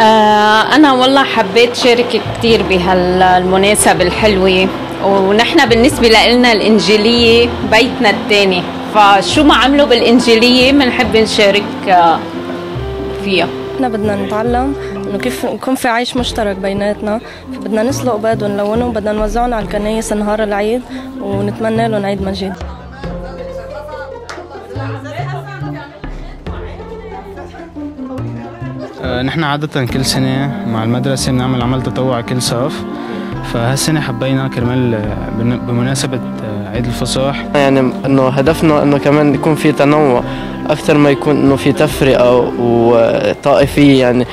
أنا والله حبيت شارك كثير بهالمناسبة الحلوة ونحن بالنسبة لنا الإنجيلية بيتنا الثاني فشو ما عملوا بالإنجيلية بنحب نشارك آه، فيها. إحنا بدنا نتعلم إنه كيف يكون في عيش مشترك بيناتنا. فبدنا نسلق بيض ونلونه وبدنا نوزعهم على الكنايس نهار العيد ونتمنى لهم عيد مجيد. نحن عادة كل سنة مع المدرسة بنعمل عمل تطوع كل صف فهالسنة حبينا كرمال بمناسبة آه، عيد الفصح. يعني إنه هدفنا إنه كمان يكون في تنوع أكثر ما يكون إنه في تفرقة وطائفية يعني.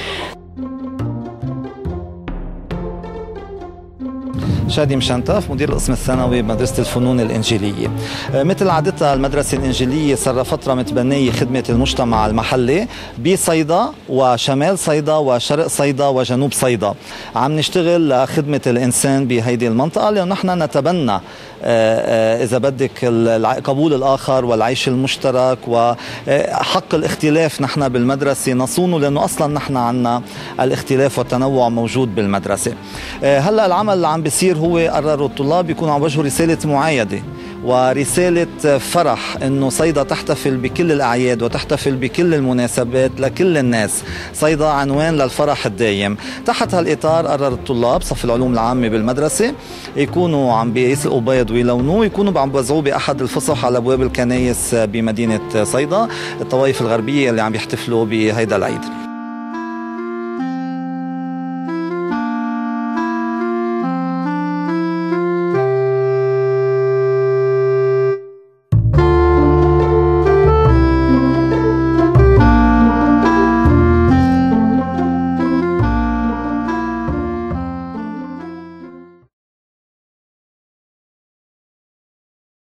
شادي مشنتف مدير القسم الثانوي بمدرسة الفنون الإنجيلية. آه، مثل عادتها المدرسة الإنجيلية صار فترة متبنية خدمة المجتمع المحلي بصيدا وشمال صيدا وشرق صيدا وجنوب صيدا. عم نشتغل لخدمة الإنسان بهيدي المنطقة. لأنه نحن نتبنى آه، آه، إذا بدك قبول الآخر والعيش المشترك وحق الاختلاف نحن بالمدرسة. نصونه لأنه أصلا نحن عنا الاختلاف والتنوع موجود بالمدرسة. آه، هلأ العمل اللي عم بيصير هو قرروا الطلاب يكون عم وجهوا رسالة معايدة ورسالة فرح إنه صيدا تحتفل بكل الأعياد وتحتفل بكل المناسبات لكل الناس. صيدا عنوان للفرح الدايم. تحت هالإطار قرر الطلاب صف العلوم العامة بالمدرسة يكونوا عم بيسلقوا بيض ويلونوه يكونوا عم بيوزعوه بأحد الفسح على أبواب الكنايس بمدينة صيدا الطوائف الغربية اللي عم يحتفلوا بهيدا العيد.